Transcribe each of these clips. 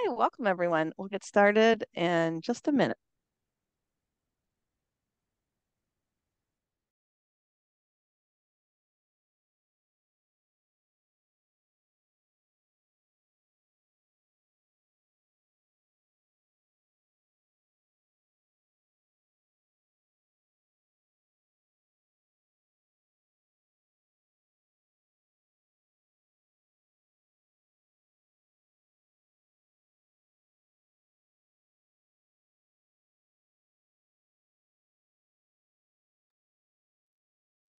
Hi, welcome everyone. We'll get started in just a minute.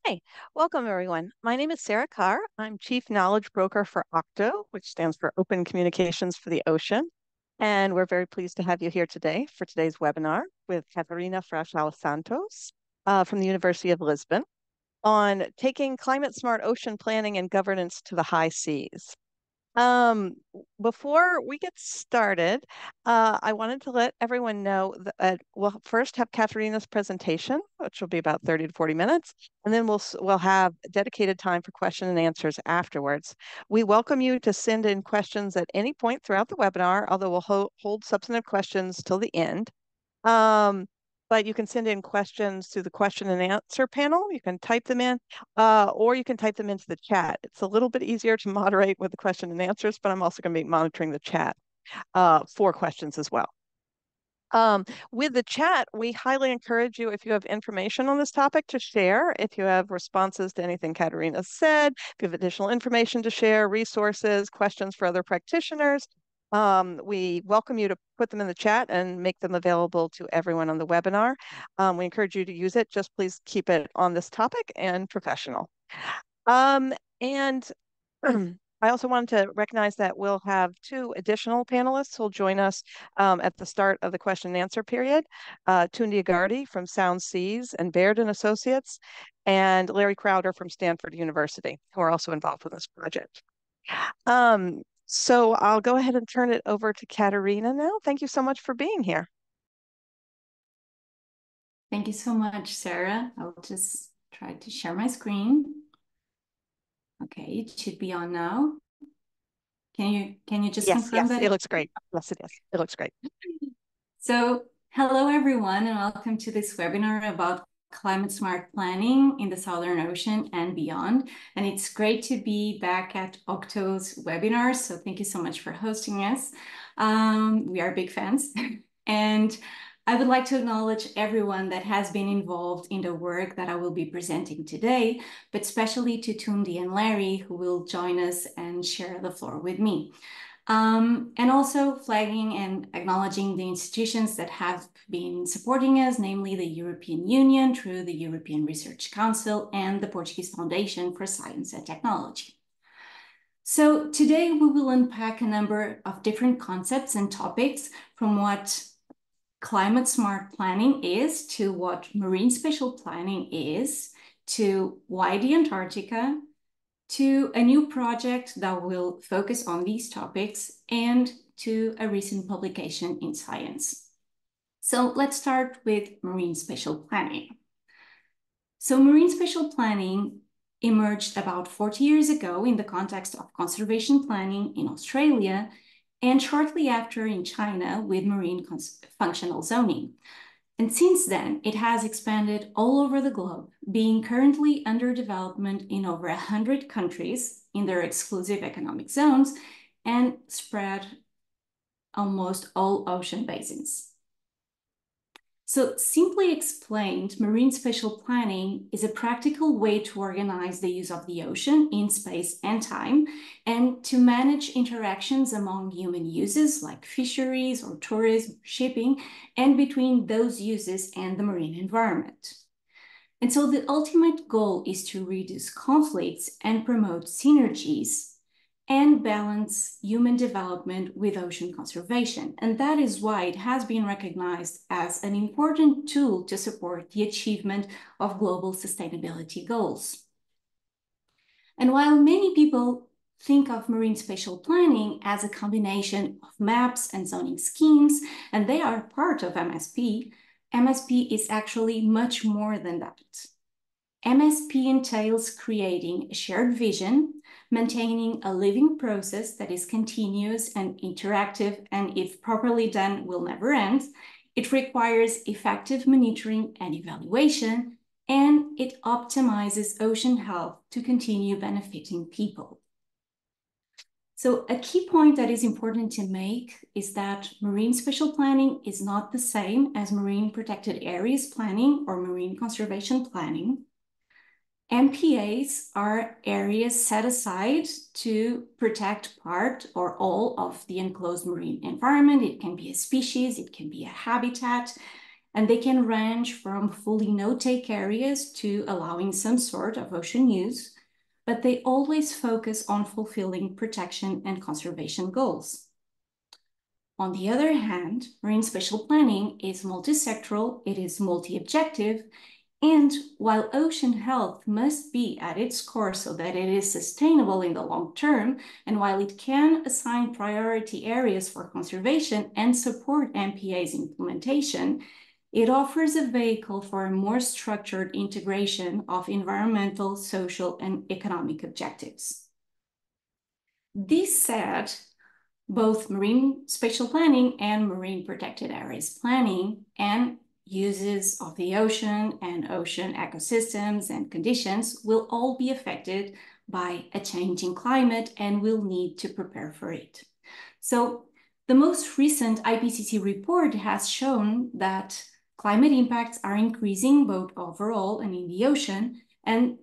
Hi, welcome everyone. My name is Sarah Carr. I'm Chief Knowledge Broker for OCTO, which stands for Open Communications for the Ocean. And we're very pleased to have you here today for today's webinar with Catarina Frazão Santos uh, from the University of Lisbon on taking climate smart ocean planning and governance to the high seas. Um, before we get started, uh, I wanted to let everyone know that uh, we'll first have Catarina's presentation, which will be about 30 to 40 minutes, and then we'll we'll have dedicated time for question and answers afterwards. We welcome you to send in questions at any point throughout the webinar, although we'll ho hold substantive questions till the end. Um, but you can send in questions through the question and answer panel. You can type them in, uh, or you can type them into the chat. It's a little bit easier to moderate with the question and answers, but I'm also going to be monitoring the chat uh, for questions as well. Um, with the chat, we highly encourage you, if you have information on this topic, to share. If you have responses to anything Catarina said, if you have additional information to share, resources, questions for other practitioners, um, we welcome you to put them in the chat and make them available to everyone on the webinar. Um, we encourage you to use it. Just please keep it on this topic and professional. Um, and I also wanted to recognize that we'll have two additional panelists who'll join us um, at the start of the question and answer period. Uh, Tundi Agardy from Sound Seas and Baird and Associates, and Larry Crowder from Stanford University, who are also involved with this project. Um, so I'll go ahead and turn it over to Catarina now. Thank you so much for being here. Thank you so much, Sarah. I'll just try to share my screen. Okay, it should be on now. Can you can you just yes, confirm yes, that? It looks great. Yes, it is. It looks great. So hello everyone and welcome to this webinar about climate smart planning in the Southern Ocean and beyond. And it's great to be back at Octo's webinar. So thank you so much for hosting us. Um, we are big fans. and I would like to acknowledge everyone that has been involved in the work that I will be presenting today, but especially to Tundi and Larry, who will join us and share the floor with me. Um, and also flagging and acknowledging the institutions that have been supporting us, namely the European Union through the European Research Council and the Portuguese Foundation for Science and Technology. So today we will unpack a number of different concepts and topics from what climate smart planning is to what marine spatial planning is to why the Antarctica to a new project that will focus on these topics and to a recent publication in Science. So let's start with marine spatial planning. So marine spatial planning emerged about 40 years ago in the context of conservation planning in Australia and shortly after in China with marine functional zoning. And since then, it has expanded all over the globe, being currently under development in over 100 countries in their exclusive economic zones and spread almost all ocean basins. So simply explained, marine spatial planning is a practical way to organize the use of the ocean in space and time and to manage interactions among human uses like fisheries or tourism, shipping, and between those uses and the marine environment. And so the ultimate goal is to reduce conflicts and promote synergies and balance human development with ocean conservation. And that is why it has been recognized as an important tool to support the achievement of global sustainability goals. And while many people think of marine spatial planning as a combination of maps and zoning schemes, and they are part of MSP, MSP is actually much more than that. MSP entails creating a shared vision maintaining a living process that is continuous and interactive, and if properly done, will never end. It requires effective monitoring and evaluation, and it optimizes ocean health to continue benefiting people. So a key point that is important to make is that marine spatial planning is not the same as marine protected areas planning or marine conservation planning. MPAs are areas set aside to protect part or all of the enclosed marine environment. It can be a species, it can be a habitat, and they can range from fully no-take areas to allowing some sort of ocean use, but they always focus on fulfilling protection and conservation goals. On the other hand, marine spatial planning is multi-sectoral, it is multi-objective, and while ocean health must be at its core so that it is sustainable in the long term, and while it can assign priority areas for conservation and support MPA's implementation, it offers a vehicle for a more structured integration of environmental, social, and economic objectives. This said, both marine spatial planning and marine protected areas planning and uses of the ocean and ocean ecosystems and conditions will all be affected by a changing climate and will need to prepare for it. So the most recent IPCC report has shown that Climate impacts are increasing both overall and in the ocean, and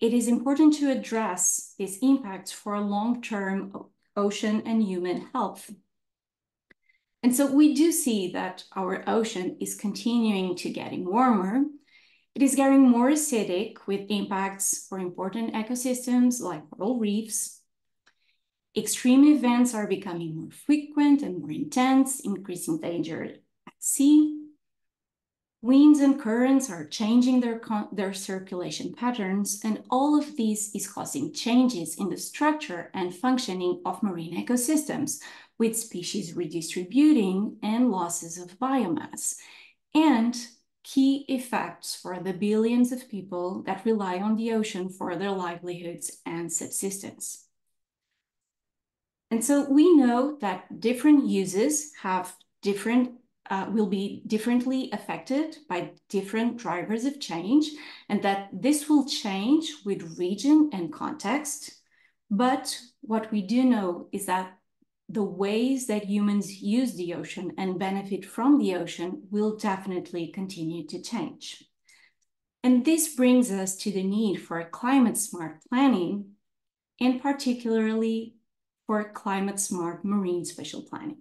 it is important to address these impacts for long-term ocean and human health. And so we do see that our ocean is continuing to getting warmer. It is getting more acidic with impacts for important ecosystems like coral reefs. Extreme events are becoming more frequent and more intense, increasing danger at sea. Winds and currents are changing their, their circulation patterns, and all of this is causing changes in the structure and functioning of marine ecosystems, with species redistributing and losses of biomass, and key effects for the billions of people that rely on the ocean for their livelihoods and subsistence. And so we know that different uses have different uh, will be differently affected by different drivers of change, and that this will change with region and context. But what we do know is that the ways that humans use the ocean and benefit from the ocean will definitely continue to change. And this brings us to the need for climate smart planning, and particularly for climate smart marine spatial planning.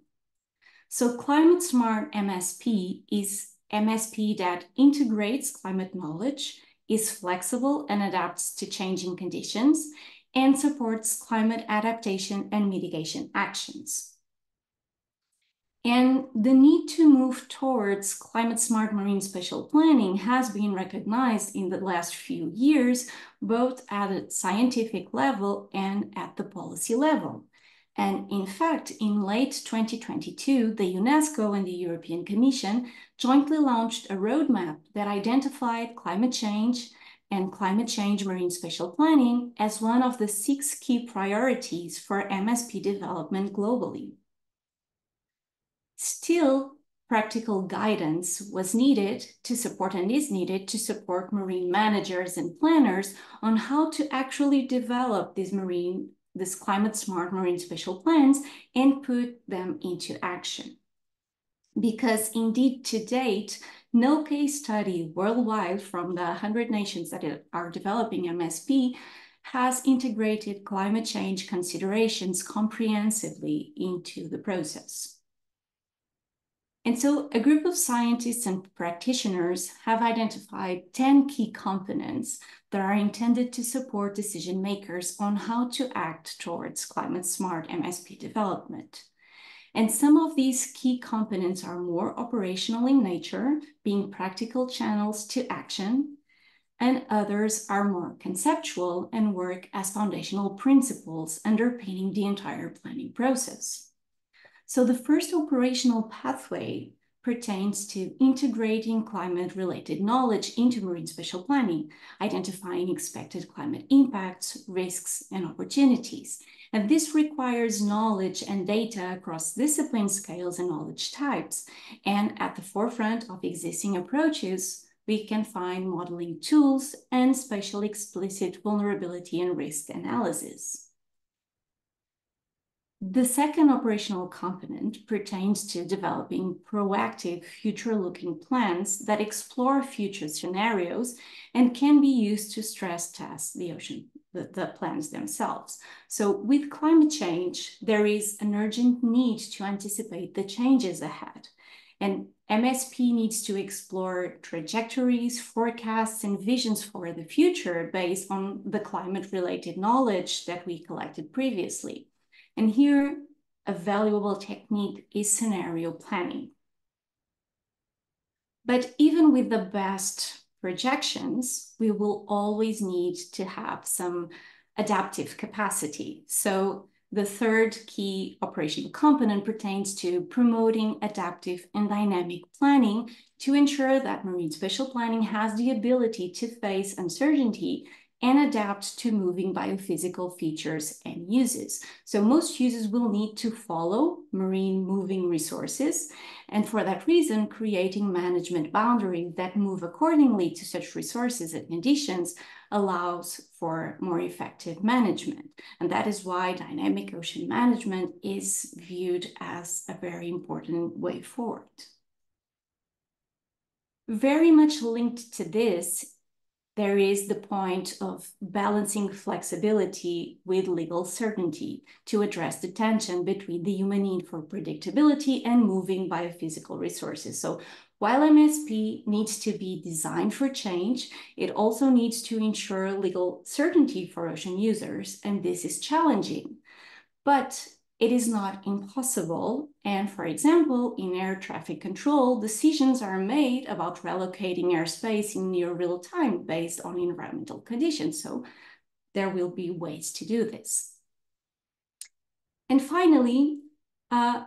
So Climate Smart MSP is MSP that integrates climate knowledge, is flexible and adapts to changing conditions, and supports climate adaptation and mitigation actions. And the need to move towards climate smart marine spatial planning has been recognized in the last few years, both at a scientific level and at the policy level. And in fact, in late 2022, the UNESCO and the European Commission jointly launched a roadmap that identified climate change and climate change marine spatial planning as one of the six key priorities for MSP development globally. Still, practical guidance was needed to support and is needed to support marine managers and planners on how to actually develop these marine these climate smart marine spatial plans and put them into action. Because indeed, to date, no case study worldwide from the 100 nations that are developing MSP has integrated climate change considerations comprehensively into the process. And so a group of scientists and practitioners have identified 10 key components that are intended to support decision makers on how to act towards climate smart MSP development. And some of these key components are more operational in nature, being practical channels to action, and others are more conceptual and work as foundational principles underpinning the entire planning process. So the first operational pathway pertains to integrating climate-related knowledge into marine spatial planning, identifying expected climate impacts, risks, and opportunities. And this requires knowledge and data across discipline scales and knowledge types. And at the forefront of existing approaches, we can find modeling tools and spatial explicit vulnerability and risk analysis. The second operational component pertains to developing proactive future-looking plans that explore future scenarios and can be used to stress test the ocean, the, the plans themselves. So with climate change, there is an urgent need to anticipate the changes ahead. And MSP needs to explore trajectories, forecasts, and visions for the future based on the climate-related knowledge that we collected previously. And here, a valuable technique is scenario planning. But even with the best projections, we will always need to have some adaptive capacity. So the third key operational component pertains to promoting adaptive and dynamic planning to ensure that marine spatial planning has the ability to face uncertainty and adapt to moving biophysical features and uses. So most users will need to follow marine moving resources, and for that reason, creating management boundaries that move accordingly to such resources and conditions allows for more effective management. And that is why dynamic ocean management is viewed as a very important way forward. Very much linked to this there is the point of balancing flexibility with legal certainty to address the tension between the human need for predictability and moving biophysical resources. So while MSP needs to be designed for change, it also needs to ensure legal certainty for ocean users, and this is challenging. But it is not impossible. And for example, in air traffic control, decisions are made about relocating airspace in near real time based on environmental conditions. So there will be ways to do this. And finally, uh,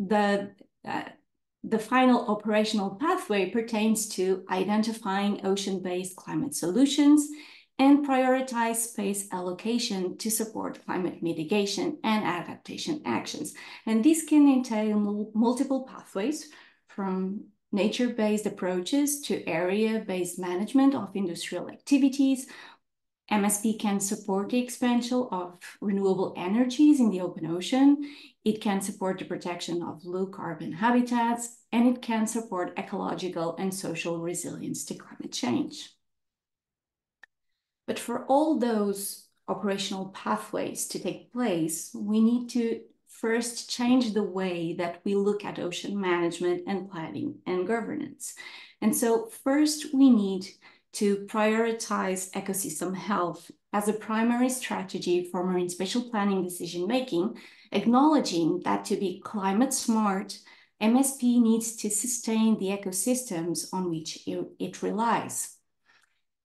the, uh, the final operational pathway pertains to identifying ocean-based climate solutions and prioritize space allocation to support climate mitigation and adaptation actions. And this can entail multiple pathways from nature-based approaches to area-based management of industrial activities. MSP can support the expansion of renewable energies in the open ocean. It can support the protection of low carbon habitats, and it can support ecological and social resilience to climate change. But for all those operational pathways to take place, we need to first change the way that we look at ocean management and planning and governance. And so first we need to prioritize ecosystem health as a primary strategy for marine spatial planning decision making, acknowledging that to be climate smart, MSP needs to sustain the ecosystems on which it relies.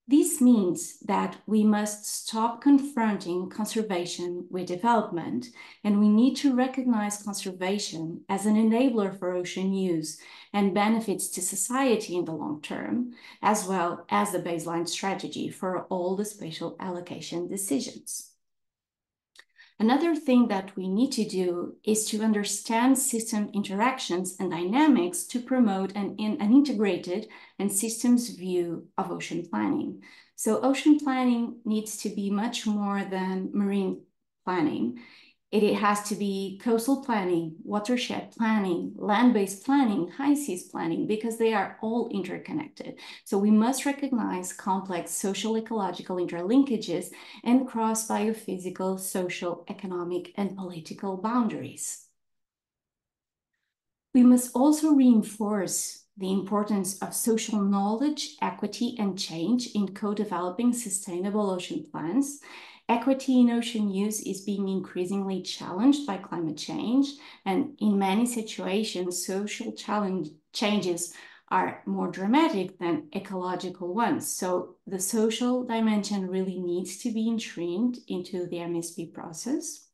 This means that we must stop confronting conservation with development, and we need to recognize conservation as an enabler for ocean use and benefits to society in the long term, as well as the baseline strategy for all the spatial allocation decisions. Another thing that we need to do is to understand system interactions and dynamics to promote an, an integrated and systems view of ocean planning. So ocean planning needs to be much more than marine planning. It has to be coastal planning, watershed planning, land-based planning, high seas planning, because they are all interconnected. So we must recognize complex social ecological interlinkages and cross biophysical, social, economic, and political boundaries. We must also reinforce the importance of social knowledge, equity, and change in co-developing sustainable ocean plans Equity in ocean use is being increasingly challenged by climate change, and in many situations, social challenge changes are more dramatic than ecological ones. So the social dimension really needs to be enshrined into the MSP process.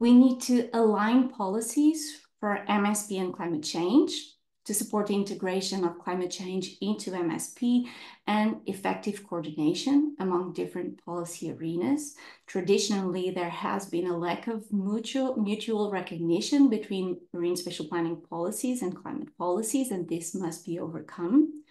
We need to align policies for MSP and climate change to support the integration of climate change into MSP and effective coordination among different policy arenas. Traditionally, there has been a lack of mutual, mutual recognition between marine spatial planning policies and climate policies, and this must be overcome.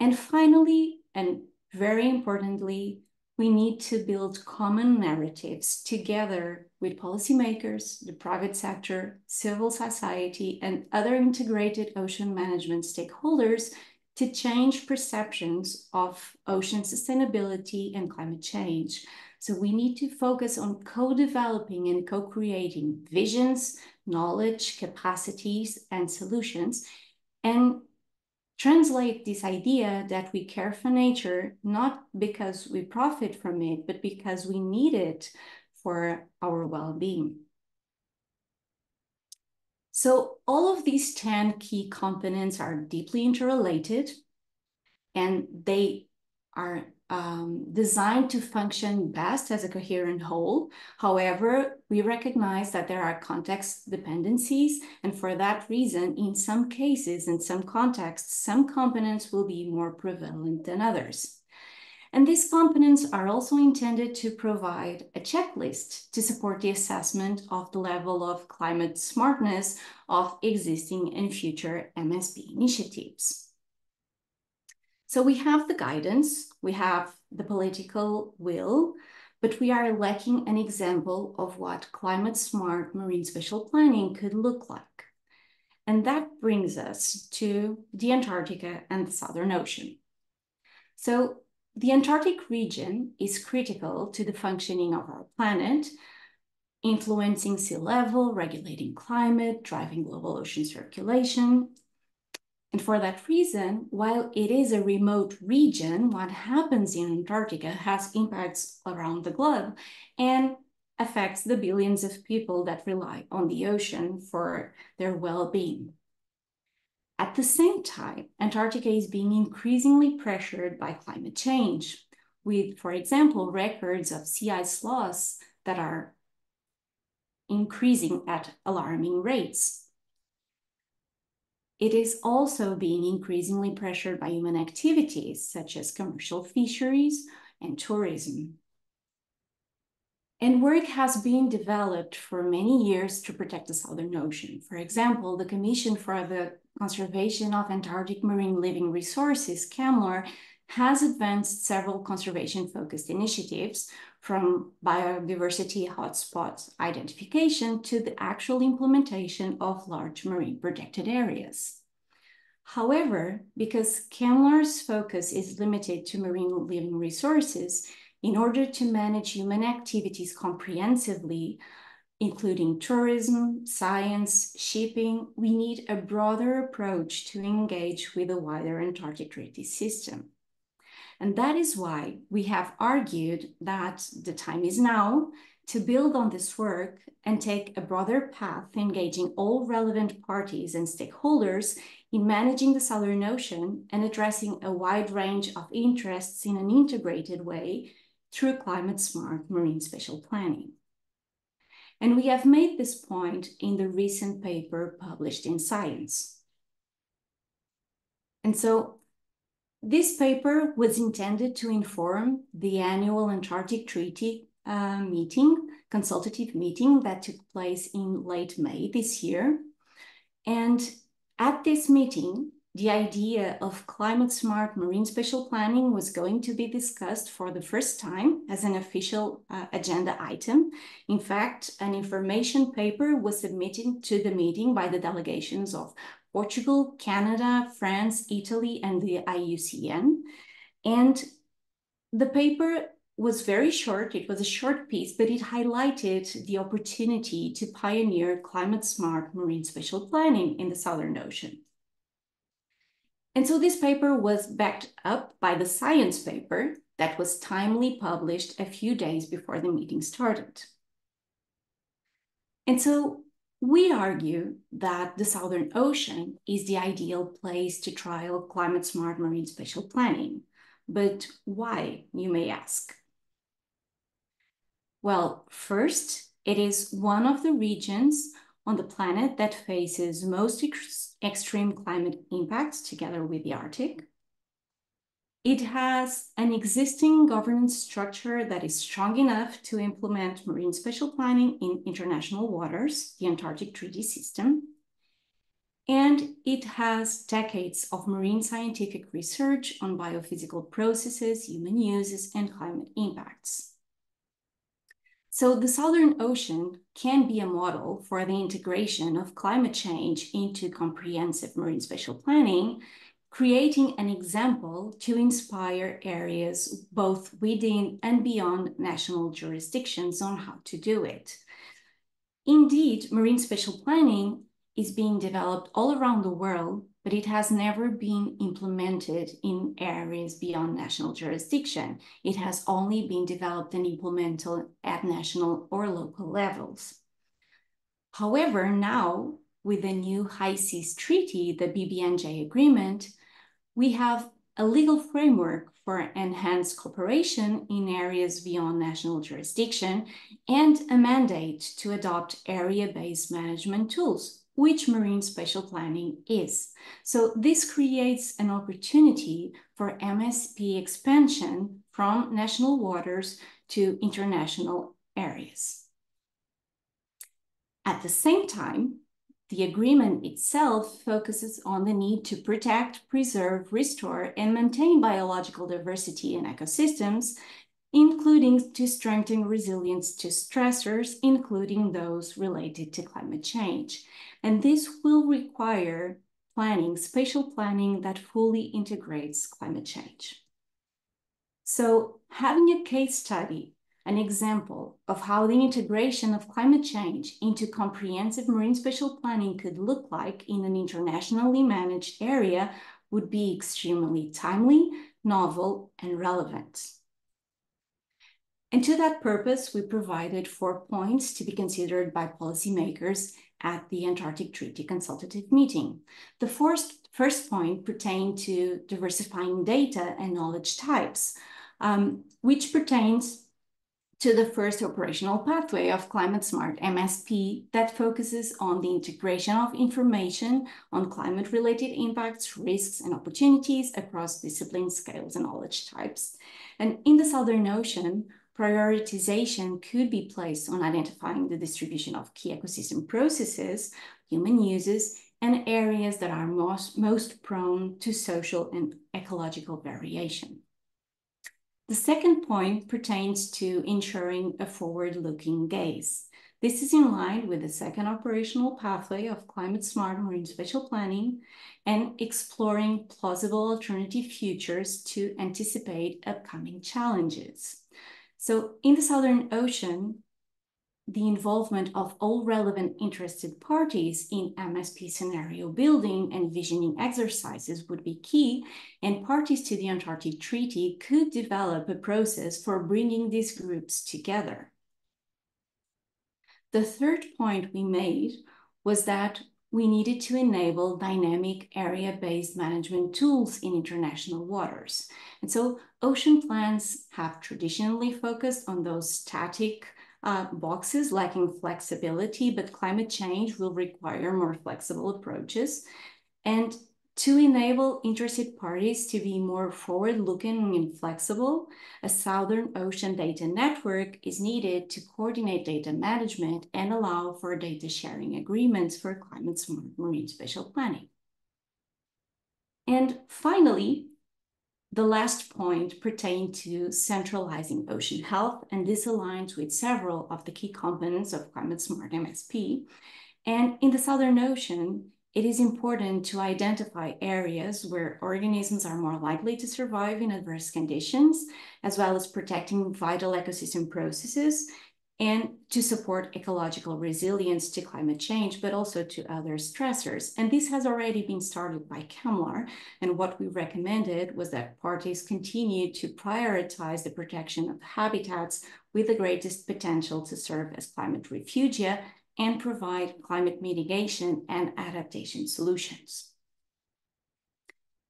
And finally, and very importantly, we need to build common narratives together with policymakers, the private sector, civil society, and other integrated ocean management stakeholders to change perceptions of ocean sustainability and climate change. So we need to focus on co-developing and co-creating visions, knowledge, capacities, and solutions, and translate this idea that we care for nature not because we profit from it, but because we need it for our well-being. So all of these 10 key components are deeply interrelated and they are um, designed to function best as a coherent whole. However, we recognize that there are context dependencies, and for that reason, in some cases, in some contexts, some components will be more prevalent than others. And these components are also intended to provide a checklist to support the assessment of the level of climate smartness of existing and future MSP initiatives. So we have the guidance, we have the political will, but we are lacking an example of what climate smart marine spatial planning could look like. And that brings us to the Antarctica and the Southern Ocean. So the Antarctic region is critical to the functioning of our planet, influencing sea level, regulating climate, driving global ocean circulation, and for that reason, while it is a remote region, what happens in Antarctica has impacts around the globe and affects the billions of people that rely on the ocean for their well-being. At the same time, Antarctica is being increasingly pressured by climate change, with, for example, records of sea ice loss that are increasing at alarming rates. It is also being increasingly pressured by human activities such as commercial fisheries and tourism. And work has been developed for many years to protect the Southern Ocean. For example, the Commission for the Conservation of Antarctic Marine Living Resources, CCAMLR, has advanced several conservation-focused initiatives from biodiversity hotspots identification to the actual implementation of large marine protected areas. However, because CCAMLR's focus is limited to marine living resources, in order to manage human activities comprehensively, including tourism, science, shipping, we need a broader approach to engage with the wider Antarctic treaty system. And that is why we have argued that the time is now to build on this work and take a broader path engaging all relevant parties and stakeholders in managing the Southern Ocean and addressing a wide range of interests in an integrated way through climate smart marine spatial planning. And we have made this point in the recent paper published in Science. And so this paper was intended to inform the annual Antarctic Treaty uh, meeting, consultative meeting that took place in late May this year. And at this meeting, the idea of climate smart marine spatial planning was going to be discussed for the first time as an official uh, agenda item. In fact, an information paper was submitted to the meeting by the delegations of Portugal, Canada, France, Italy, and the IUCN. And the paper was very short. It was a short piece, but it highlighted the opportunity to pioneer climate smart marine spatial planning in the Southern Ocean. And so this paper was backed up by the science paper that was timely published a few days before the meeting started. And so we argue that the Southern Ocean is the ideal place to trial climate smart marine spatial planning. But why, you may ask? Well, first, it is one of the regions on the planet that faces most ex extreme climate impacts together with the Arctic. It has an existing governance structure that is strong enough to implement marine spatial planning in international waters, the Antarctic Treaty System. And it has decades of marine scientific research on biophysical processes, human uses, and climate impacts. So the Southern Ocean can be a model for the integration of climate change into comprehensive marine spatial planning creating an example to inspire areas both within and beyond national jurisdictions on how to do it. Indeed, marine spatial planning is being developed all around the world, but it has never been implemented in areas beyond national jurisdiction. It has only been developed and implemented at national or local levels. However, now with the new High Seas Treaty, the BBNJ agreement, we have a legal framework for enhanced cooperation in areas beyond national jurisdiction and a mandate to adopt area-based management tools, which marine spatial planning is. So this creates an opportunity for MSP expansion from national waters to international areas. At the same time, the agreement itself focuses on the need to protect, preserve, restore, and maintain biological diversity in ecosystems, including to strengthen resilience to stressors, including those related to climate change. And this will require planning, spatial planning that fully integrates climate change. So having a case study an example of how the integration of climate change into comprehensive marine spatial planning could look like in an internationally managed area would be extremely timely, novel, and relevant. And to that purpose, we provided four points to be considered by policymakers at the Antarctic Treaty Consultative Meeting. The first, first point pertained to diversifying data and knowledge types, um, which pertains to the first operational pathway of Climate Smart MSP that focuses on the integration of information on climate-related impacts, risks, and opportunities across discipline scales and knowledge types. And in the Southern Ocean, prioritization could be placed on identifying the distribution of key ecosystem processes, human uses, and areas that are most, most prone to social and ecological variation. The second point pertains to ensuring a forward-looking gaze. This is in line with the second operational pathway of climate smart marine spatial planning and exploring plausible alternative futures to anticipate upcoming challenges. So in the Southern Ocean, the involvement of all relevant interested parties in MSP scenario building and visioning exercises would be key, and parties to the Antarctic Treaty could develop a process for bringing these groups together. The third point we made was that we needed to enable dynamic area-based management tools in international waters. And so ocean plans have traditionally focused on those static uh, boxes lacking flexibility, but climate change will require more flexible approaches. And to enable interested parties to be more forward-looking and flexible, a Southern Ocean Data Network is needed to coordinate data management and allow for data sharing agreements for climate-smart marine spatial planning. And finally, the last point pertained to centralizing ocean health, and this aligns with several of the key components of Climate Smart MSP. And in the Southern Ocean, it is important to identify areas where organisms are more likely to survive in adverse conditions, as well as protecting vital ecosystem processes and to support ecological resilience to climate change, but also to other stressors. And this has already been started by CCAMLR. And what we recommended was that parties continue to prioritize the protection of habitats with the greatest potential to serve as climate refugia and provide climate mitigation and adaptation solutions.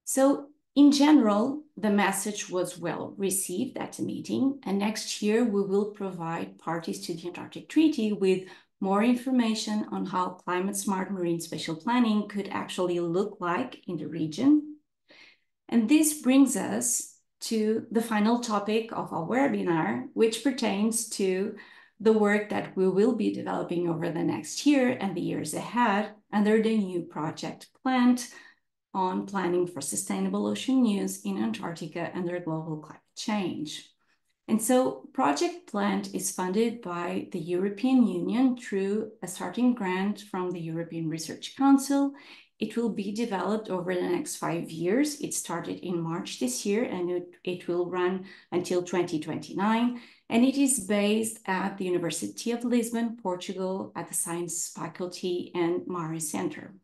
So In general, the message was well received at the meeting, and next year we will provide parties to the Antarctic Treaty with more information on how climate smart marine spatial planning could actually look like in the region. And this brings us to the final topic of our webinar, which pertains to the work that we will be developing over the next year and the years ahead under the new project PLAnT on planning for sustainable ocean use in Antarctica under global climate change. And so Project PLAnT is funded by the European Union through a starting grant from the European Research Council. It will be developed over the next five years. It started in March this year and it, it will run until 2029. And it is based at the University of Lisbon, Portugal, at the Science Faculty and MARE Center.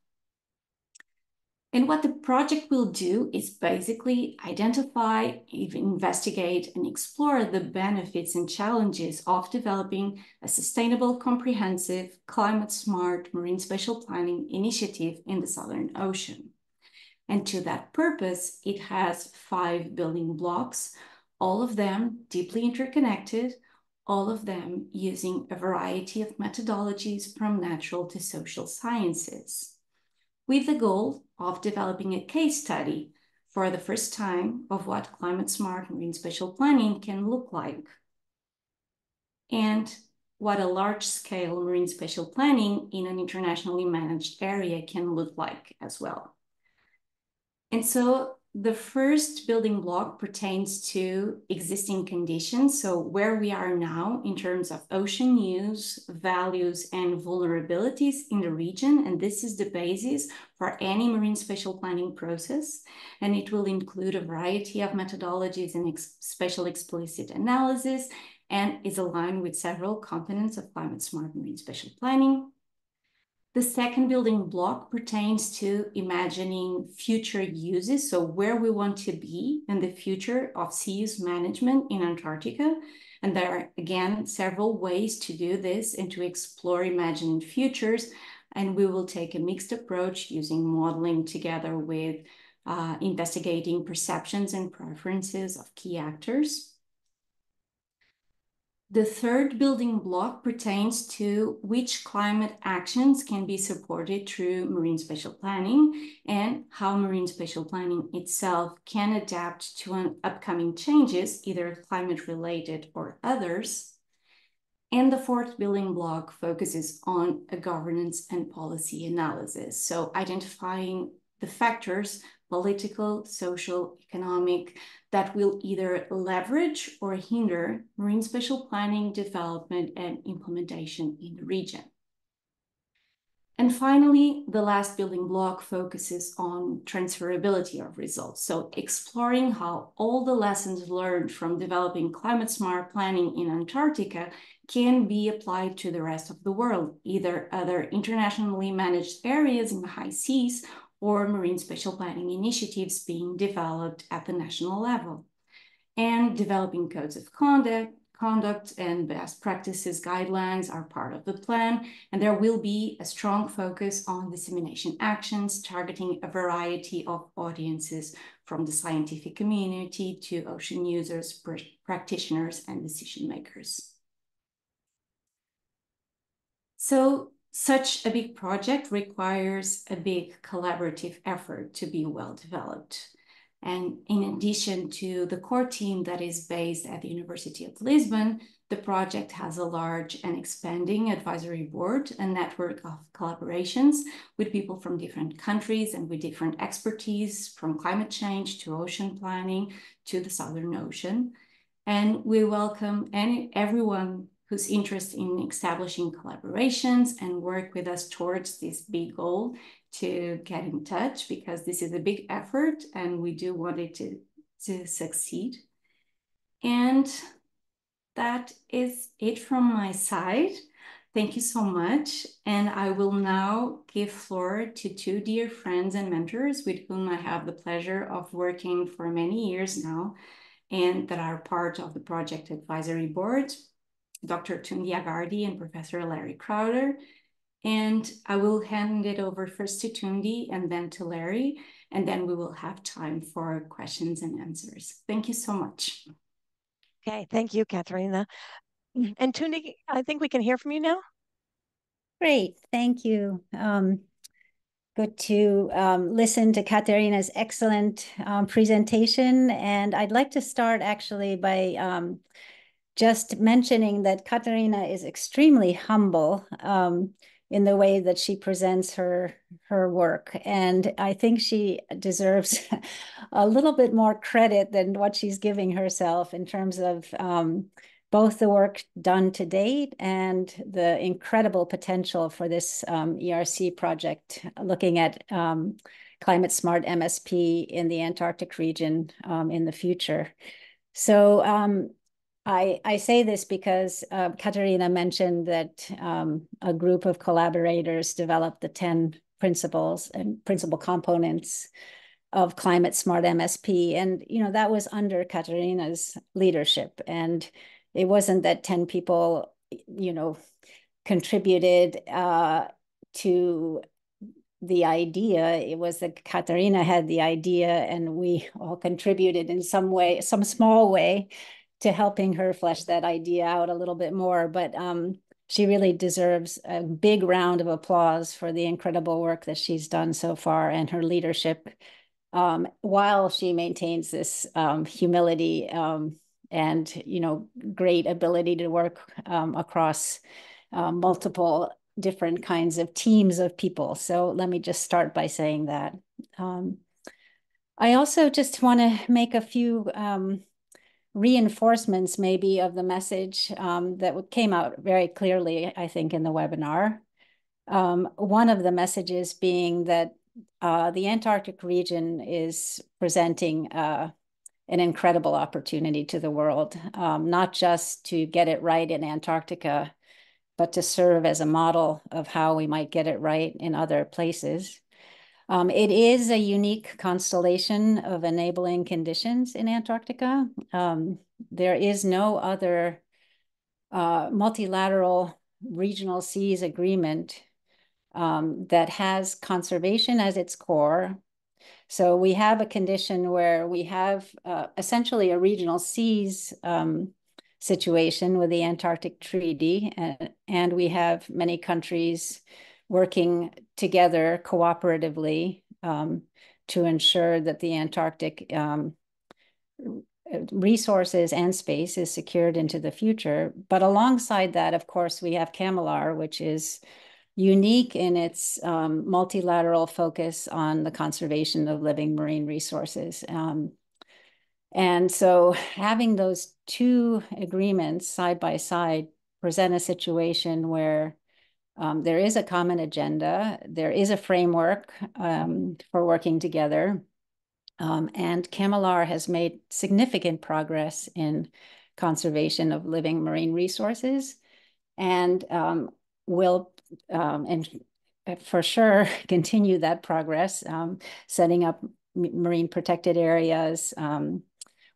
And what the project will do is basically identify, investigate, and explore the benefits and challenges of developing a sustainable, comprehensive, climate-smart marine spatial planning initiative in the Southern Ocean. And to that purpose, it has five building blocks, all of them deeply interconnected, all of them using a variety of methodologies from natural to social sciences with the goal of developing a case study for the first time of what climate smart marine spatial planning can look like and what a large scale marine spatial planning in an internationally managed area can look like as well. And so the first building block pertains to existing conditions. So where we are now in terms of ocean use, values, and vulnerabilities in the region. And this is the basis for any marine spatial planning process. And it will include a variety of methodologies and ex spatial explicit analysis and is aligned with several components of climate smart marine spatial planning. The second building block pertains to imagining future uses, so where we want to be in the future of sea use management in Antarctica. And there are, again, several ways to do this and to explore imagining futures. And we will take a mixed approach using modeling together with uh, investigating perceptions and preferences of key actors. The third building block pertains to which climate actions can be supported through marine spatial planning and how marine spatial planning itself can adapt to upcoming changes, either climate related or others. And the fourth building block focuses on a governance and policy analysis. So identifying the factors political, social, economic, that will either leverage or hinder marine spatial planning, development, and implementation in the region. And finally, the last building block focuses on transferability of results. So exploring how all the lessons learned from developing climate smart planning in Antarctica can be applied to the rest of the world, either other internationally managed areas in the high seas or marine spatial planning initiatives being developed at the national level. And developing codes of conduct, conduct and best practices guidelines are part of the plan, and there will be a strong focus on dissemination actions targeting a variety of audiences from the scientific community to ocean users, pr practitioners, and decision makers. So such a big project requires a big collaborative effort to be well developed. And in addition to the core team that is based at the University of Lisbon, the project has a large and expanding advisory board a network of collaborations with people from different countries and with different expertise from climate change to ocean planning to the Southern Ocean. And we welcome any, everyone who's interested in establishing collaborations and work with us towards this big goal to get in touch because this is a big effort and we do want it to, to succeed. And that is it from my side. Thank you so much. And I will now give floor to two dear friends and mentors with whom I have the pleasure of working for many years now and that are part of the project advisory board. Dr. Tundi Agardy and Professor Larry Crowder. And I will hand it over first to Tundi and then to Larry. and then we will have time for questions and answers. Thank you so much. Okay, thank you, Catarina. And Tundi, I think we can hear from you now. Great, thank you. Um, good to um, listen to Catarina's excellent um, presentation. And I'd like to start actually by um, just mentioning that Catarina is extremely humble um, in the way that she presents her her work. And i think she deserves a little bit more credit than what she's giving herself in terms of um, both the work done to date and the incredible potential for this um, erc project looking at um, climate smart msp in the antarctic region um, in the future. So um, I, I say this because uh, Catarina mentioned that um, a group of collaborators developed the 10 principles and principal components of climate smart MSP. And, you know, that was under Catarina's leadership. And it wasn't that 10 people, you know, contributed uh, to the idea. It was that Catarina had the idea and we all contributed in some way, some small way to helping her flesh that idea out a little bit more. But um, she really deserves a big round of applause for the incredible work that she's done so far and her leadership um, while she maintains this um, humility um, and you know great ability to work um, across uh, multiple different kinds of teams of people. So let me just start by saying that. I also just want to make a few um, reinforcements maybe of the message um, that came out very clearly, I think, in the webinar. Um, one of the messages being that uh, the Antarctic region is presenting uh, an incredible opportunity to the world, um, not just to get it right in Antarctica, but to serve as a model of how we might get it right in other places. Um, it is a unique constellation of enabling conditions in Antarctica. Um, there is no other uh, multilateral regional seas agreement um, that has conservation as its core. So we have a condition where we have uh, essentially a regional seas um, situation with the Antarctic Treaty, and, and we have many countries working together cooperatively um, to ensure that the Antarctic um, resources and space is secured into the future. But alongside that, of course, we have CCAMLR, which is unique in its um, multilateral focus on the conservation of living marine resources. Um, and so having those two agreements side by side present a situation where um, there is a common agenda. There is a framework um, for working together. Um, and CCAMLR has made significant progress in conservation of living marine resources and um, will, um, and for sure, continue that progress, um, setting up marine protected areas,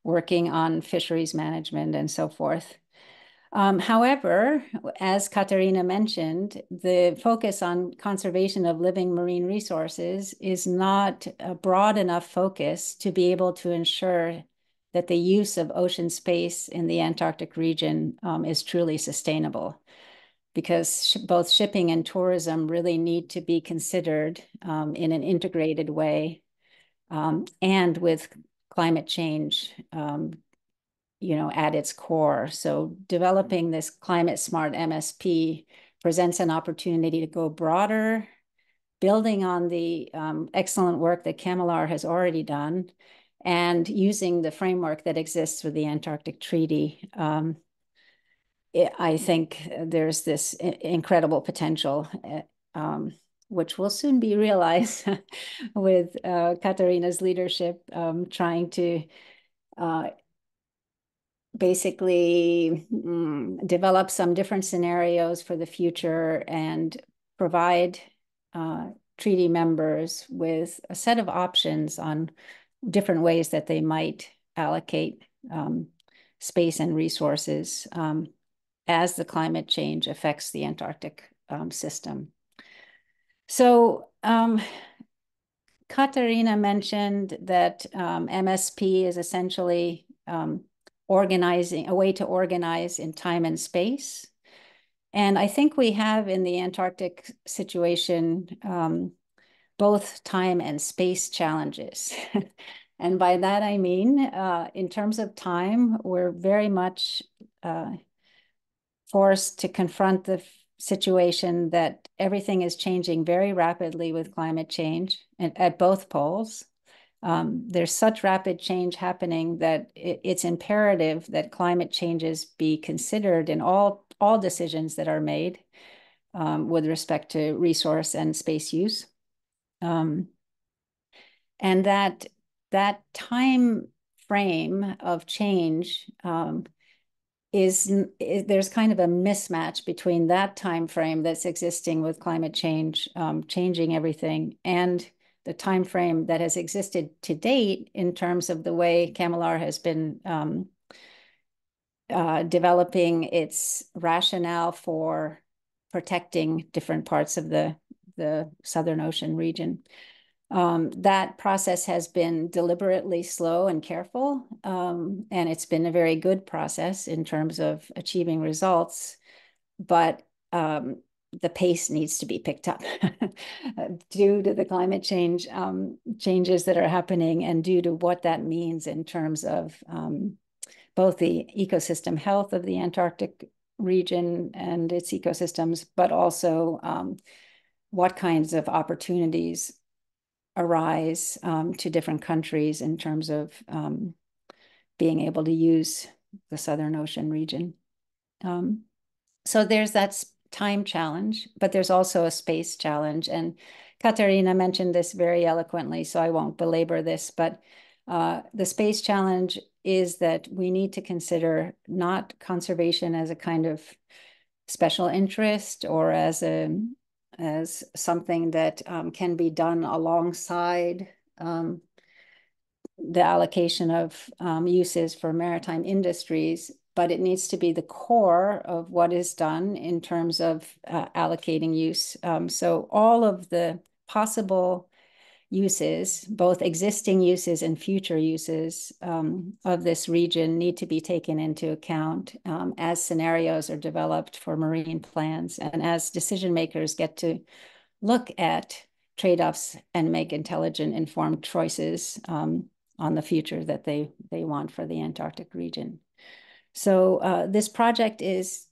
working on fisheries management and so forth. Um, however, as Catarina mentioned, the focus on conservation of living marine resources is not a broad enough focus to be able to ensure that the use of ocean space in the Antarctic region um, is truly sustainable. Because sh both shipping and tourism really need to be considered um, in an integrated way um, and with climate change um, you know, at its core. So developing this climate smart MSP presents an opportunity to go broader, building on the um, excellent work that CCAMLR has already done, and using the framework that exists with the Antarctic Treaty. Um, it, I think there's this incredible potential, eh, um, which will soon be realized with uh, Catarina's leadership, um, trying to uh, basically mm, develop some different scenarios for the future and provide uh, treaty members with a set of options on different ways that they might allocate um, space and resources um, as the climate change affects the Antarctic um, system. So um, Catarina mentioned that um, MSP is essentially um, organizing, a way to organize in time and space. And I think we have in the Antarctic situation um, both time and space challenges. and by that I mean, uh, in terms of time, we're very much uh, forced to confront the situation that everything is changing very rapidly with climate change and at both poles. Um, there's such rapid change happening that it, it's imperative that climate changes be considered in all, all decisions that are made um, with respect to resource and space use. Um, and that, that time frame of change um, is, is, there's kind of a mismatch between that time frame that's existing with climate change, um, changing everything, and the time frame that has existed to date in terms of the way CCAMLR has been um, uh, developing its rationale for protecting different parts of the, the Southern Ocean region. Um, that process has been deliberately slow and careful, um, and it's been a very good process in terms of achieving results. But um, the pace needs to be picked up due to the climate change um, changes that are happening and due to what that means in terms of um, both the ecosystem health of the Antarctic region and its ecosystems, but also um, what kinds of opportunities arise um, to different countries in terms of um, being able to use the Southern Ocean region. Um, so there's that time challenge, but there's also a space challenge. And Catarina mentioned this very eloquently, so I won't belabor this, but uh, the space challenge is that we need to consider not conservation as a kind of special interest or as a as something that um, can be done alongside um, the allocation of um, uses for maritime industries, but it needs to be the core of what is done in terms of uh, allocating use. Um, so all of the possible uses, both existing uses and future uses um, of this region need to be taken into account um, as scenarios are developed for marine plans and as decision makers get to look at trade-offs and make intelligent, informed choices um, on the future that they, they want for the Antarctic region. So uh, this project is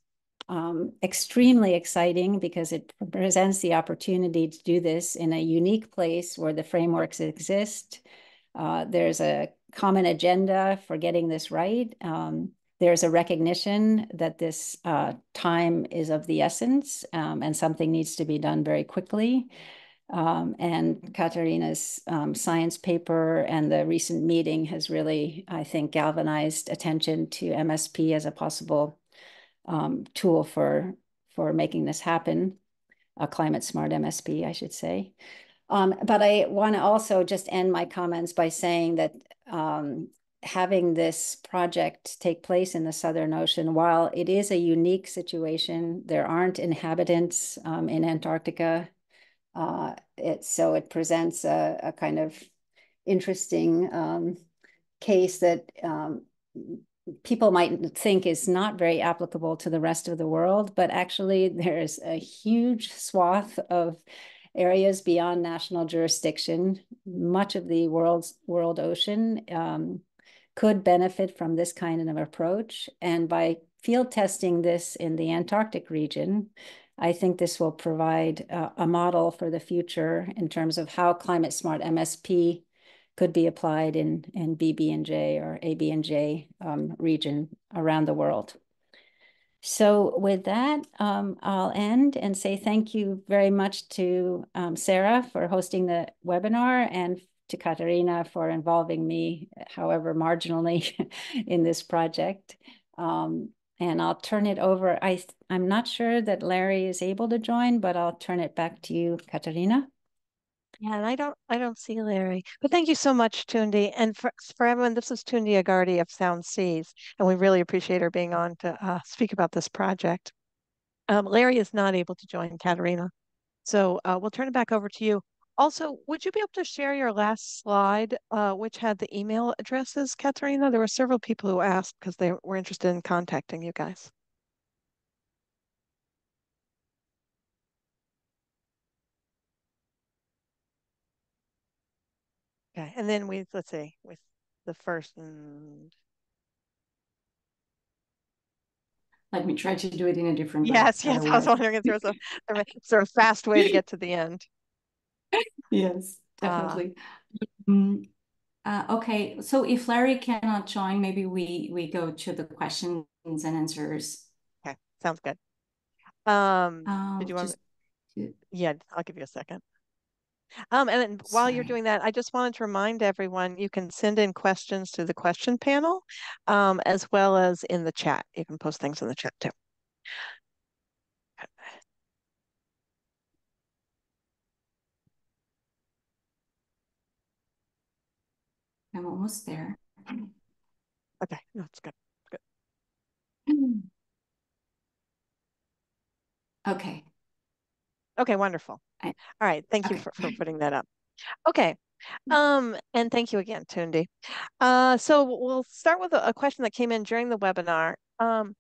um, extremely exciting because it presents the opportunity to do this in a unique place where the frameworks exist. Uh, there's a common agenda for getting this right. Um, there's a recognition that this uh, time is of the essence um, and something needs to be done very quickly. Um, and Catarina's um, science paper and the recent meeting has really, I think, galvanized attention to MSP as a possible um, tool for, for making this happen, a climate smart MSP, I should say. Um, but I want to also just end my comments by saying that um, having this project take place in the Southern Ocean, while it is a unique situation, there aren't inhabitants um, in Antarctica uh, it, so it presents a, a kind of interesting um, case that um, people might think is not very applicable to the rest of the world, but actually there's a huge swath of areas beyond national jurisdiction. Much of the world's world ocean um, could benefit from this kind of approach. And by field testing this in the Antarctic region, I think this will provide uh, a model for the future in terms of how climate smart MSP could be applied in, in BBNJ or ABNJ um, region around the world. So with that, um, I'll end and say thank you very much to um, Sarah for hosting the webinar and to Catarina for involving me, however marginally, in this project. Um, and I'll turn it over. I, I'm not sure that Larry is able to join, but I'll turn it back to you, Catarina. Yeah, and I don't I don't see Larry. But thank you so much, Tundi. And for, for everyone, this is Tundi Agardy of Sound Seas, and we really appreciate her being on to uh, speak about this project. Um, Larry is not able to join Catarina. So uh, we'll turn it back over to you. Also, would you be able to share your last slide, uh, which had the email addresses, Catarina? There were several people who asked because they were interested in contacting you guys. Okay, and then we, let's see, with the first and Let me try to do it in a different way. yes, yes, I was wondering if there was a, a sort of fast way to get to the end. Yes, definitely. Um, uh, okay, so if Larry cannot join, maybe we we go to the questions and answers. Okay, sounds good. Um, Uh, did you want? to- Yeah, I'll give you a second. Um, and then while you're doing that, I just wanted to remind everyone you can send in questions to the question panel, um, as well as in the chat. You can post things in the chat too. I'm almost there. Okay, no, it's good. Okay, Okay, wonderful. I- All right, thank you for, for putting that up. Okay, um, and thank you again, Tundi. Uh, so we'll start with a, a question that came in during the webinar. Um,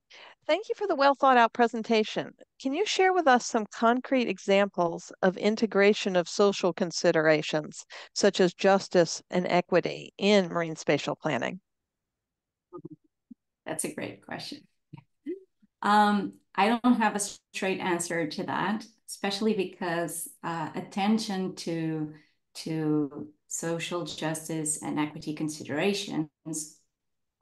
thank you for the well thought out presentation. Can you share with us some concrete examples of integration of social considerations, such as justice and equity in marine spatial planning? That's a great question. Um, I don't have a straight answer to that, especially because uh, attention to to social justice and equity considerations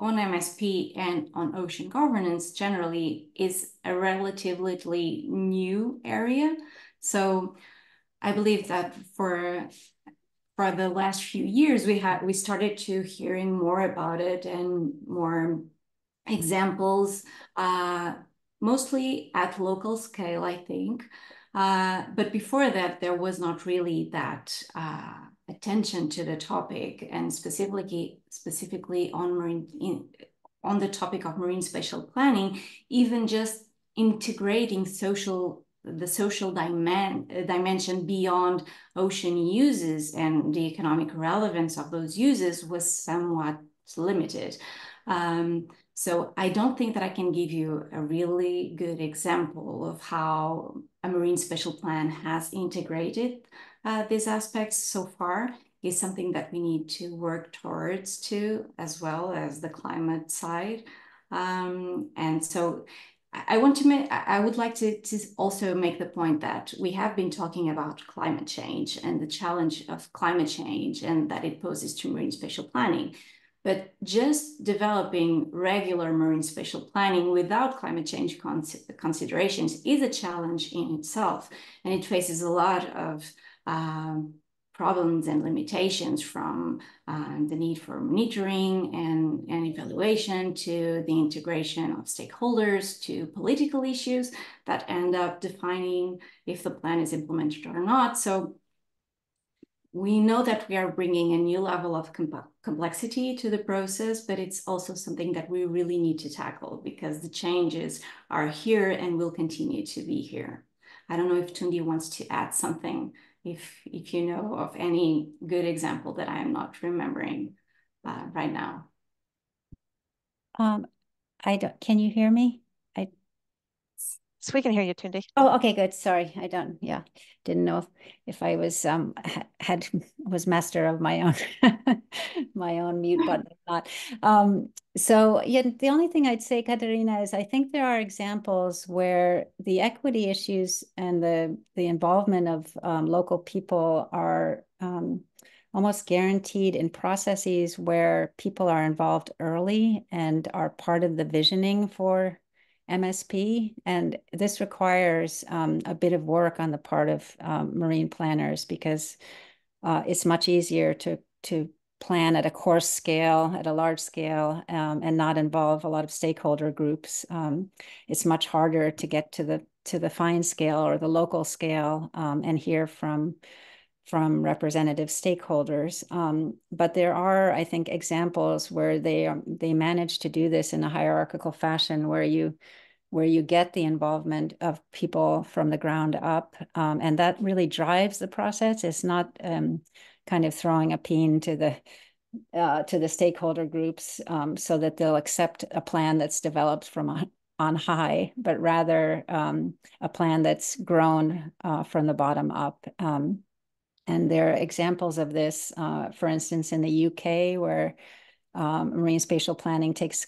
on MSP and on ocean governance generally is a relatively new area. So I believe that for for the last few years we had we started to hearing more about it and more examples, uh, mostly at local scale, I think. Uh, but before that, there was not really that uh, attention to the topic, and specifically specifically on marine in, on the topic of marine spatial planning, even just integrating social the social dimen dimension beyond ocean uses and the economic relevance of those uses was somewhat limited. Um, so I don't think that I can give you a really good example of how a marine spatial plan has integrated uh, these aspects so far. Is something that we need to work towards too, as well as the climate side. Um, and so I want to make, I would like to, to also make the point that we have been talking about climate change and the challenge of climate change and that it poses to marine spatial planning. But just developing regular marine spatial planning without climate change cons considerations is a challenge in itself. And it faces a lot of um, problems and limitations from um, the need for monitoring and, and evaluation to the integration of stakeholders to political issues that end up defining if the plan is implemented or not. So we know that we are bringing a new level of com complexity to the process, but it's also something that we really need to tackle because the changes are here and will continue to be here. I don't know if Tundi wants to add something, if, if you know of any good example that I am not remembering uh, right now. Um, I don't, can you hear me? So we can hear you, Tundi. oh, okay, good. Sorry. I don't, yeah, didn't know if, if I was, um, had, was master of my own, my own mute button or not. Um, so yeah, the only thing I'd say, Catarina, is I think there are examples where the equity issues and the, the involvement of, um, local people are, um, almost guaranteed in processes where people are involved early and are part of the visioning for MSP. And this requires um, a bit of work on the part of um, marine planners because uh, it's much easier to, to plan at a coarse scale, at a large scale, um, and not involve a lot of stakeholder groups. Um, it's much harder to get to the to the fine scale or the local scale um, and hear from from representative stakeholders. Um, but there are, I think, examples where they they manage to do this in a hierarchical fashion, where you where you get the involvement of people from the ground up. Um, and that really drives the process. It's not um, kind of throwing a pin to the uh, to the stakeholder groups um, so that they'll accept a plan that's developed from on high, but rather um, a plan that's grown uh, from the bottom up. And there are examples of this, uh, for instance, in the UK, where um, marine spatial planning takes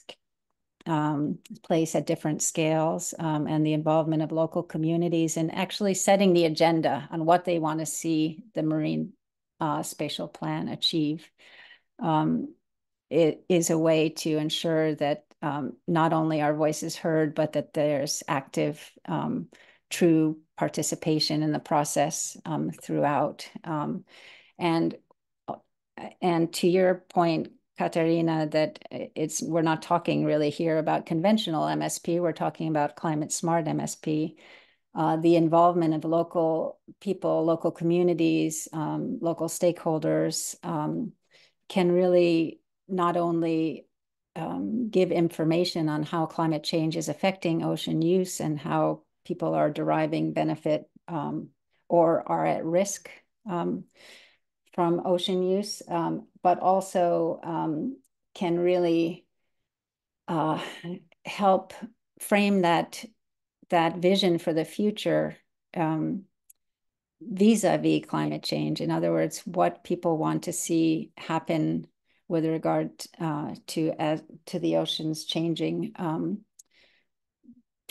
um, place at different scales um, and the involvement of local communities and actually setting the agenda on what they want to see the marine uh, spatial plan achieve. Um, it is a way to ensure that um, not only our voices heard, but that there's active, um, true participation in the process um, throughout. and uh, and to your point, Catarina, that it's we're not talking really here about conventional MSP. We're talking about climate smart MSP. Uh, the involvement of local people, local communities, um, local stakeholders um, can really not only um, give information on how climate change is affecting ocean use and how people are deriving benefit um, or are at risk um, from ocean use, um, but also um, can really uh, help frame that that vision for the future um, vis-a-vis climate change. In other words, what people want to see happen with regard uh, to uh, to the oceans changing um,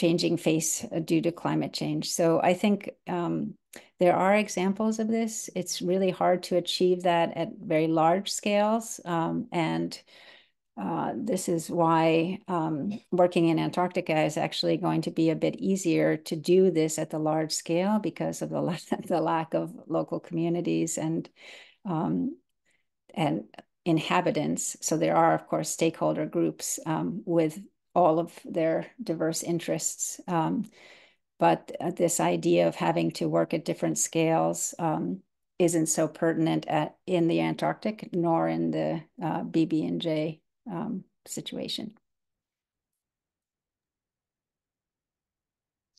changing face due to climate change. So I think um, there are examples of this. It's really hard to achieve that at very large scales. Um, and uh, this is why um, working in Antarctica is actually going to be a bit easier to do this at the large scale because of the, the lack of local communities and um, and inhabitants. So there are, of course, stakeholder groups um, with all of their diverse interests. Um, but uh, this idea of having to work at different scales um, isn't so pertinent at, in the Antarctic nor in the uh, BBNJ um, situation.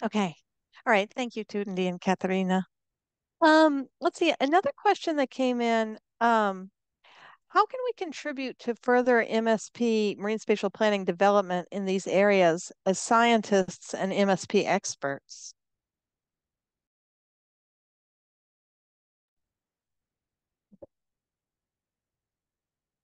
Okay. All right. Thank you, Tundi and Catarina. Um, let's see. Another question that came in. Um, how can we contribute to further MSP, marine spatial planning development in these areas as scientists and MSP experts?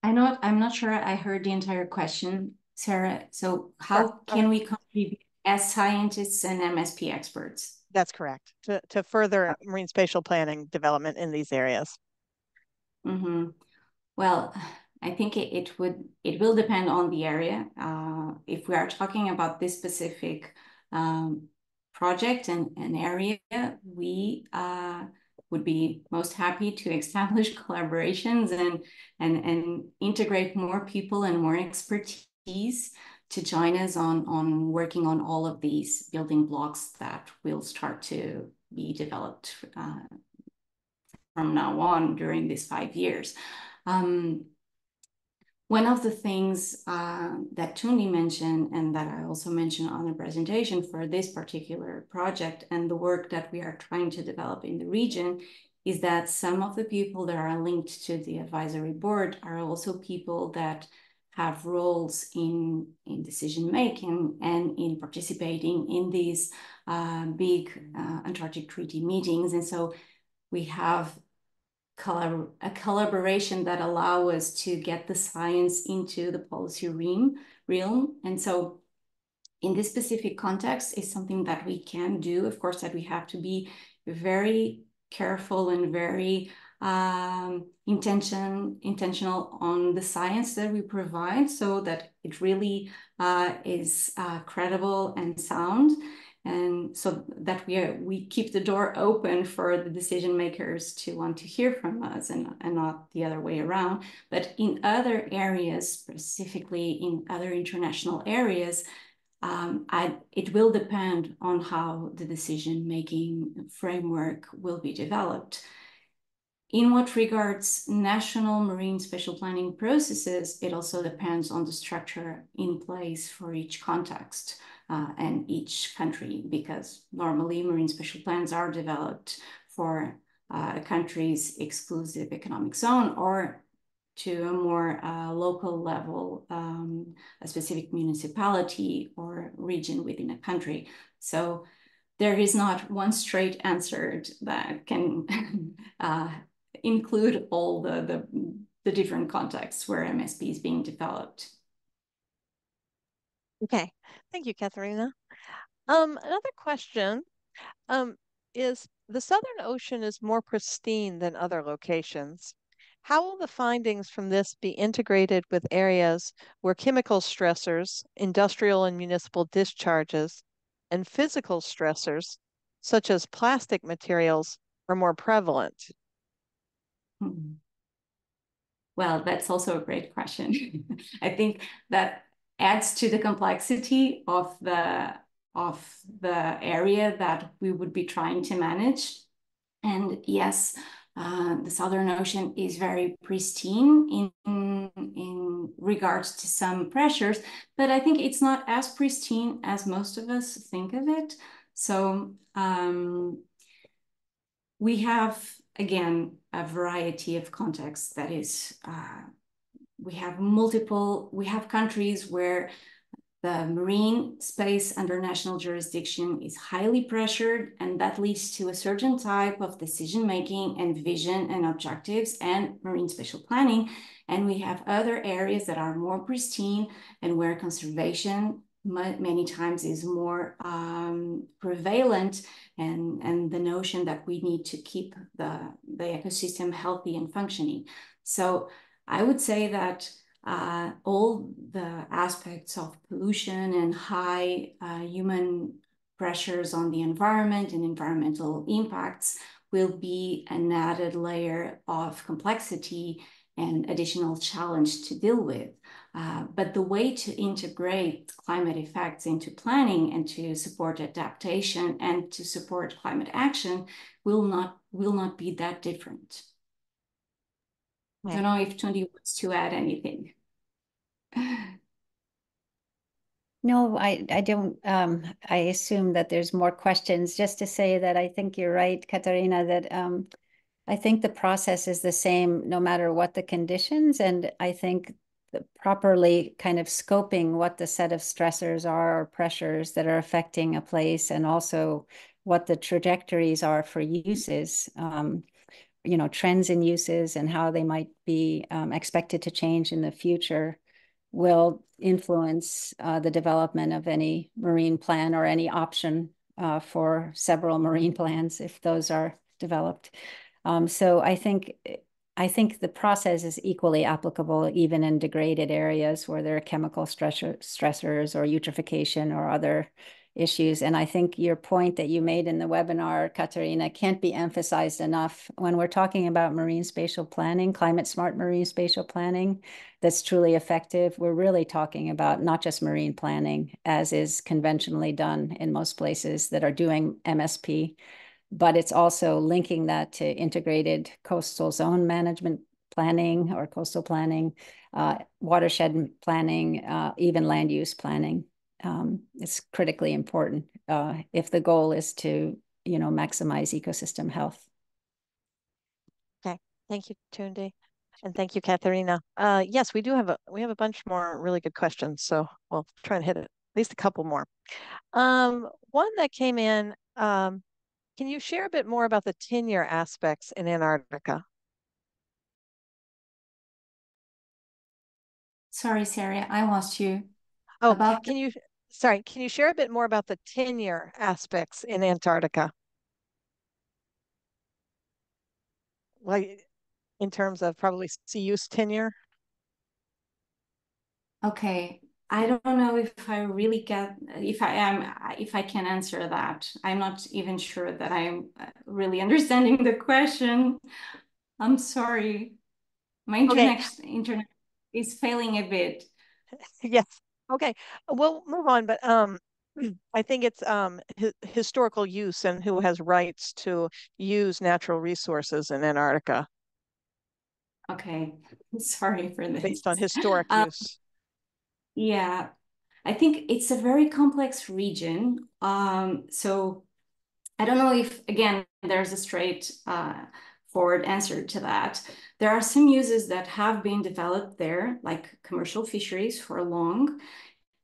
I know I'm not sure I heard the entire question, Sarah. So how can we contribute as scientists and MSP experts? That's correct. To to further marine spatial planning development in these areas. Mm-hmm. Well, I think it, it would it will depend on the area. Uh, if we are talking about this specific um, project and an area, we uh, would be most happy to establish collaborations and and and integrate more people and more expertise to join us on on working on all of these building blocks that will start to be developed uh, from now on during these five years. Um, one of the things uh, that Tundi mentioned and that I also mentioned on the presentation for this particular project and the work that we are trying to develop in the region is that some of the people that are linked to the advisory board are also people that have roles in, in decision making and in participating in these uh, big uh, Antarctic Treaty meetings. And so we have collab a collaboration that allow us to get the science into the policy realm. realm. And so in this specific context is something that we can do. Of course, that we have to be very careful and very um, intention intentional on the science that we provide so that it really uh, is uh, credible and sound and so that we are, we keep the door open for the decision makers to want to hear from us and, and not the other way around. But in other areas, specifically in other international areas, um, I, it will depend on how the decision making framework will be developed. In what regards national marine spatial planning processes, it also depends on the structure in place for each context. Uh, and each country, because normally marine spatial plans are developed for uh, a country's exclusive economic zone or to a more uh, local level, um, a specific municipality or region within a country. So there is not one straight answer that can uh, include all the, the, the different contexts where MSP is being developed. Okay, thank you, Catarina. Um, another question um, is the Southern Ocean is more pristine than other locations. How will the findings from this be integrated with areas where chemical stressors, industrial and municipal discharges, and physical stressors, such as plastic materials, are more prevalent? Hmm. Well, that's also a great question. I think that adds to the complexity of the of the area that we would be trying to manage. And yes, uh, the Southern Ocean is very pristine in, in regards to some pressures, but I think it's not as pristine as most of us think of it. So um, we have, again, a variety of contexts that is, uh, we have multiple, we have countries where the marine space under national jurisdiction is highly pressured, and that leads to a certain type of decision making and vision and objectives and marine spatial planning. And we have other areas that are more pristine and where conservation many times is more um, prevalent and, and the notion that we need to keep the, the ecosystem healthy and functioning. So I would say that uh, all the aspects of pollution and high uh, human pressures on the environment and environmental impacts will be an added layer of complexity and additional challenge to deal with. Uh, but the way to integrate climate effects into planning and to support adaptation and to support climate action will not will not be that different. I don't know if Tundi wants to add anything. No, I, I don't. Um, I assume that there's more questions. Just to say that I think you're right, Catarina, that um, I think the process is the same no matter what the conditions. And I think properly kind of scoping what the set of stressors are or pressures that are affecting a place and also what the trajectories are for uses. Um, you know, trends in uses and how they might be um, expected to change in the future will influence uh, the development of any marine plan or any option uh, for several marine plans if those are developed. Um, so I think I think the process is equally applicable even in degraded areas where there are chemical stressor, stressors or eutrophication or other issues. And I think your point that you made in the webinar, Catarina, can't be emphasized enough. When we're talking about marine spatial planning, climate smart marine spatial planning that's truly effective, we're really talking about not just marine planning, as is conventionally done in most places that are doing MSP, but it's also linking that to integrated coastal zone management planning or coastal planning, uh, watershed planning, uh, even land use planning um, is critically important uh, if the goal is to, you know, maximize ecosystem health. Okay, thank you, Tundi. And thank you, Catarina. Uh, yes, we do have a we have a bunch more really good questions, so we'll try and hit it, at least a couple more. Um, one that came in, um, can you share a bit more about the tenure aspects in Antarctica? Sorry, Sarah, I lost you. Oh, about can you sorry, can you share a bit more about the tenure aspects in Antarctica? Like in terms of probably sea use tenure? Okay. I don't know if I really get if I am if I can answer that. I'm not even sure that I'm uh, really understanding the question. I'm sorry. My internet okay. internet is failing a bit. yes. Okay, we'll move on, but um, I think it's um hi historical use and who has rights to use natural resources in Antarctica. Okay, sorry for this. Based on historic um, use. Yeah, I think it's a very complex region. Um, so I don't know if, again, there's a straight uh, forward answer to that. There are some uses that have been developed there, like commercial fisheries for long.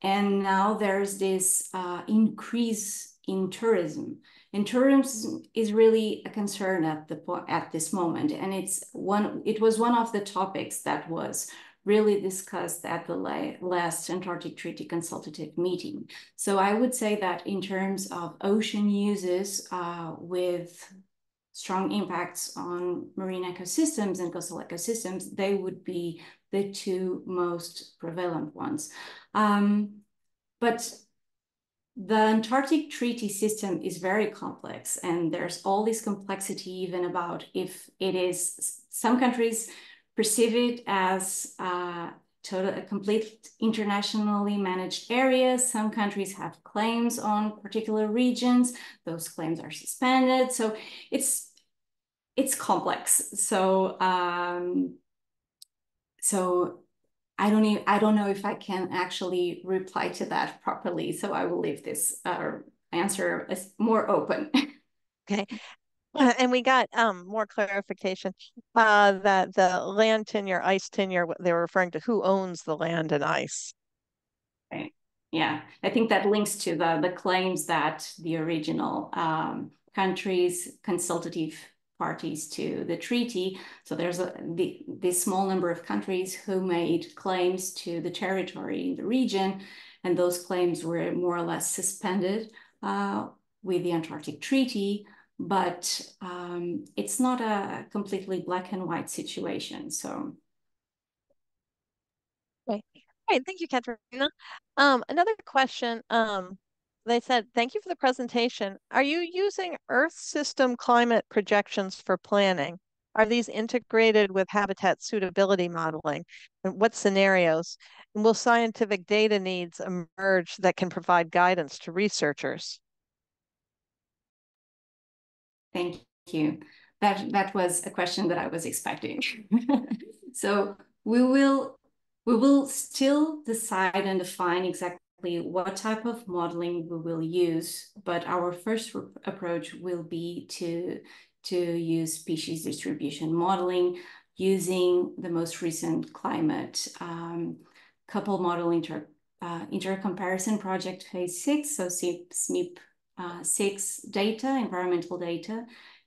And now there's this uh, increase in tourism. And tourism is really a concern at the at this moment. And it's one, it was one of the topics that was really discussed at the last Antarctic Treaty Consultative Meeting. So I would say that in terms of ocean uses uh, with strong impacts on marine ecosystems and coastal ecosystems, they would be the two most prevalent ones. Um, but the Antarctic treaty system is very complex and there's all this complexity even about if it is, some countries perceive it as uh, total, complete internationally managed area. Some countries have claims on particular regions. Those claims are suspended. So it's it's complex. So um, so I don't even, I don't know if I can actually reply to that properly. So I will leave this uh, answer as more open. okay. And we got um, more clarification uh, that the land tenure, ice tenure, they were referring to who owns the land and ice. Right. Yeah, I think that links to the the claims that the original um, countries consultative parties to the treaty. So there's a the, this small number of countries who made claims to the territory in the region, and those claims were more or less suspended uh, with the Antarctic Treaty but um, it's not a completely black and white situation. So. Okay. All right. Thank you, Catarina. Um, another question. Um, they said, thank you for the presentation. Are you using Earth system climate projections for planning? Are these integrated with habitat suitability modeling? And what scenarios? And will scientific data needs emerge that can provide guidance to researchers? Thank you. That that was a question that I was expecting. so we will we will still decide and define exactly what type of modeling we will use, but our first approach will be to to use species distribution modeling using the most recent climate um, couple model inter uh, intercomparison project phase six, so CMIP uh, six data, environmental data,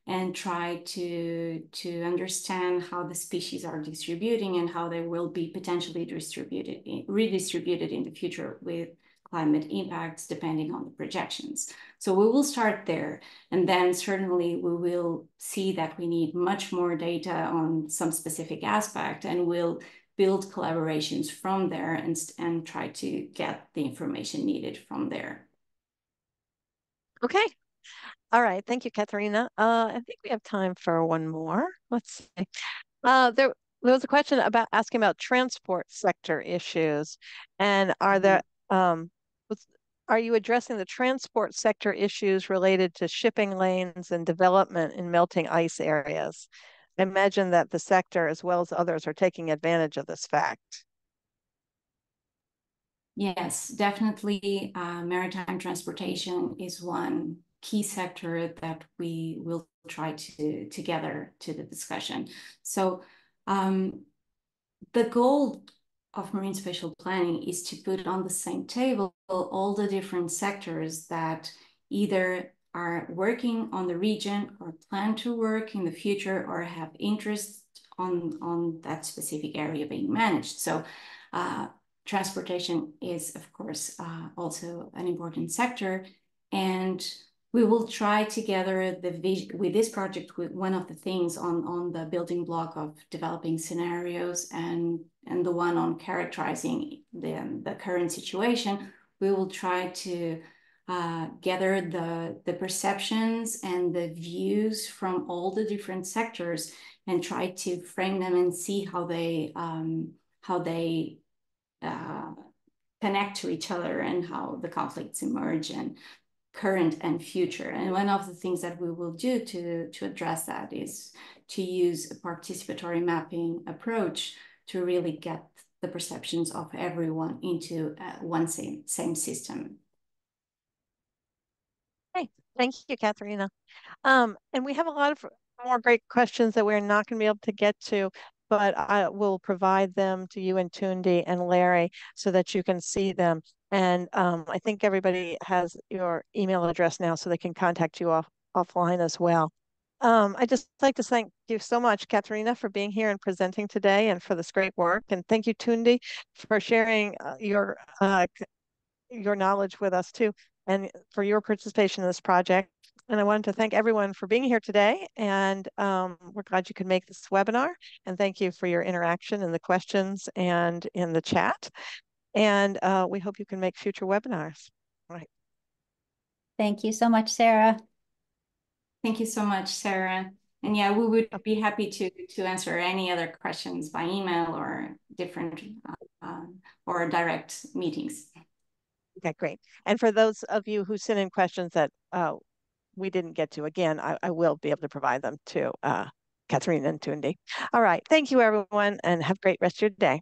and try to, to understand how the species are distributing and how they will be potentially distributed, redistributed in the future with climate impacts depending on the projections. So we will start there. And then certainly we will see that we need much more data on some specific aspect and we'll build collaborations from there and, and try to get the information needed from there. Okay. All right. Thank you, Catarina. Uh, I think we have time for one more. Let's see. Uh, there, there was a question about asking about transport sector issues. And are there, mm-hmm. um, are you addressing the transport sector issues related to shipping lanes and development in melting ice areas? I imagine that the sector, as well as others, are taking advantage of this fact. Yes, definitely. Uh, maritime transportation is one key sector that we will try to together to the discussion. So um, the goal of marine spatial planning is to put on the same table all the different sectors that either are working on the region or plan to work in the future or have interest on, on that specific area being managed. So uh, transportation is, of course, uh, also an important sector. And we will try together the with this project with one of the things on, on the building block of developing scenarios and, and the one on characterizing the, the current situation, we will try to uh, gather the, the perceptions and the views from all the different sectors and try to frame them and see how they um, how they uh, connect to each other and how the conflicts emerge and current and future. And one of the things that we will do to, to address that is to use a participatory mapping approach to really get the perceptions of everyone into uh, one same, same system. Okay, thank you, Catarina. Um, and we have a lot of more great questions that we're not going to be able to get to, but I will provide them to you and Tundi and Larry so that you can see them. And um, I think everybody has your email address now so they can contact you off offline as well. Um, I just like to thank you so much, Catarina, for being here and presenting today and for this great work. And thank you, Tundi, for sharing uh, your uh, your knowledge with us too, and for your participation in this project. And I wanted to thank everyone for being here today. And um, we're glad you could make this webinar. And thank you for your interaction and the questions and in the chat. And uh, we hope you can make future webinars. All right. Thank you so much, Sarah. Thank you so much, Sarah. And yeah, we would be happy to to answer any other questions by email or different uh, um, or direct meetings. Okay, great. And for those of you who sent in questions that uh, we didn't get to, again, I, I, will be able to provide them to uh, Catarina and Tundi. All right. Thank you, everyone, and have a great rest of your day.